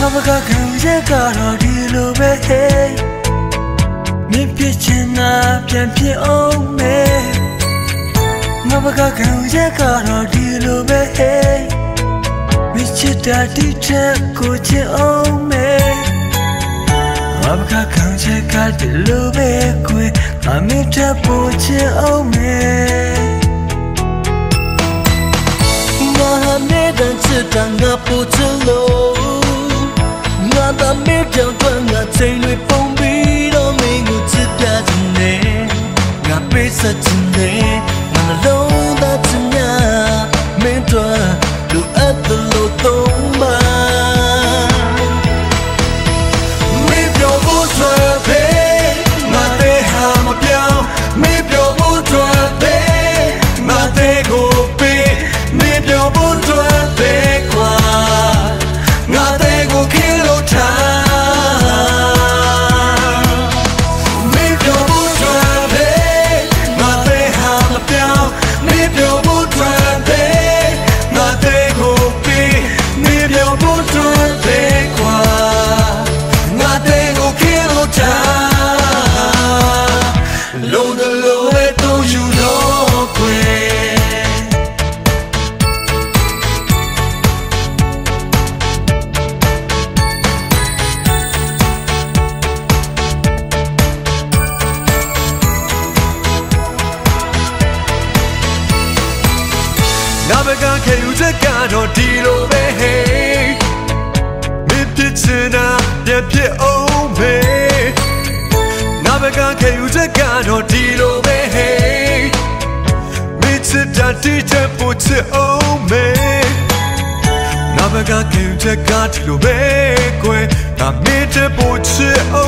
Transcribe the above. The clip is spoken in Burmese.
ငါဘကခံရက်ကတော့ဒီလိုပဲ hey မြင်ပြချင်တာပြန်ပြအောင်မဲငါဘကခံရက်ကတော့ဒီလိုပဲ hey မြစ်ချတာတိချက်ကိုချင်အောင်မဲငါဘကခံရက်ကဒီလိုပဲကွယ်အမေတပို့ချင်အောင်မဲငါဟာနေတဲ့ချစ်တာငါပို့ချင်လို့ တွန်းငါချိန်တွေပုံပြီးတော့မင်းကိုချစ်ပြချင်တယ်ငါပေးစချင်တယ်ငါလုံးသားချင်များမင်းတို့လူအပ်တယ်လို့သုံး ဘကခေယူချက်ကတော့ဒီလိုပဲ hey မင်းဖြစ်ချင်တာပြန်ဖြစ် တော့ဒီလိုပဲ hey မင်းချစ်တာတိချက်ပို့ချစ်အောင်ပဲငါဘကခေယူချက်ကဒီလိုပဲကွယ်ငါမင်းချစ်ပို့ချစ်အောင်ပဲ